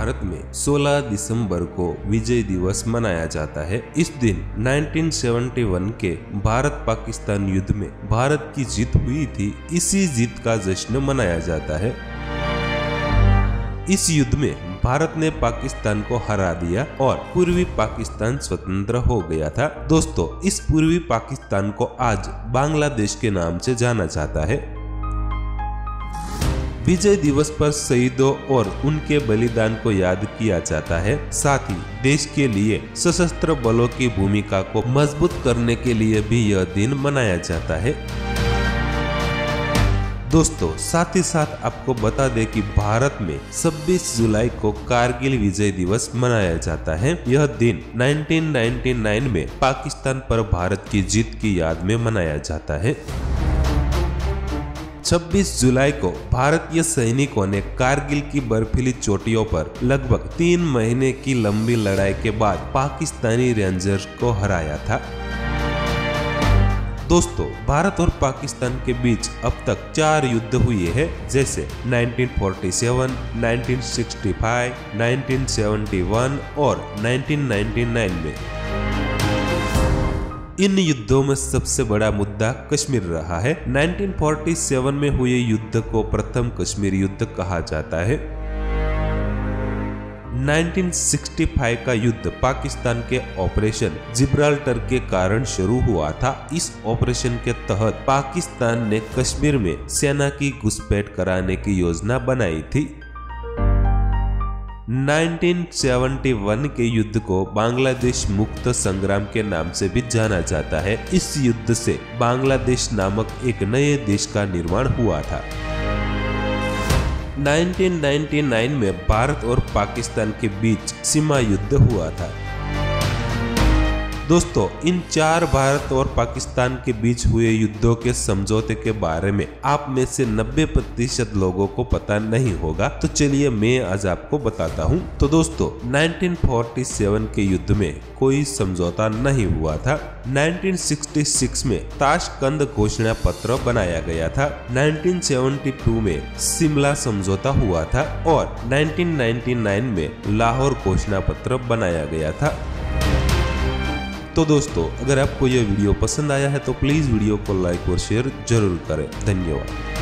भारत में 16 दिसंबर को विजय दिवस मनाया जाता है। इस दिन 1971 के भारत पाकिस्तान युद्ध में भारत की जीत हुई थी। इसी जीत का जश्न मनाया जाता है। इस युद्ध में भारत ने पाकिस्तान को हरा दिया और पूर्वी पाकिस्तान स्वतंत्र हो गया था। दोस्तों, इस पूर्वी पाकिस्तान को आज बांग्लादेश के नाम से जाना जाता है। विजय दिवस पर शहीदों और उनके बलिदान को याद किया जाता है। साथ ही देश के लिए सशस्त्र बलों की भूमिका को मज़बूत करने के लिए भी यह दिन मनाया जाता है। दोस्तों, साथ ही साथ आपको बता दें कि भारत में 26 जुलाई को कारगिल विजय दिवस मनाया जाता है। यह दिन 1999 में पाकिस्तान पर भारत की जीत की याद में मनाया जाता है। 26 जुलाई को भारतीय सैनिकों ने कारगिल की बर्फीली चोटियों पर लगभग तीन महीने की लंबी लड़ाई के बाद पाकिस्तानी रेंजर्स को हराया था। दोस्तों भारत और पाकिस्तान के बीच अब तक चार युद्ध हुए हैं जैसे 1947, 1965, 1971 और 1999 में। इन युद्धों में सबसे बड़ा मुद्दा कश्मीर रहा है। 1947 में हुए युद्ध को प्रथम कश्मीर युद्ध कहा जाता है। 1965 का युद्ध पाकिस्तान के ऑपरेशन जिब्राल्टर के कारण शुरू हुआ था। इस ऑपरेशन के तहत पाकिस्तान ने कश्मीर में सेना की घुसपैठ कराने की योजना बनाई थी। 1971 के युद्ध को बांग्लादेश मुक्त संग्राम के नाम से भी जाना जाता है। इस युद्ध से बांग्लादेश नामक एक नए देश का निर्माण हुआ था। 1999 में भारत और पाकिस्तान के बीच सीमा युद्ध हुआ था। दोस्तों, इन चार भारत और पाकिस्तान के बीच हुए युद्धों के समझौते के बारे में आप में से 90 प्रतिशत लोगों को पता नहीं होगा। तो चलिए मैं आज आपको बताता हूँ। तो दोस्तों 1947 के युद्ध में कोई समझौता नहीं हुआ था। 1966 में ताशकंद घोषणा पत्र बनाया गया था। 1972 में शिमला समझौता हुआ था और 1999 में लाहौर घोषणा पत्र बनाया गया था। तो दोस्तों, अगर आपको यह वीडियो पसंद आया है तो प्लीज़ वीडियो को लाइक और शेयर ज़रूर करें। धन्यवाद।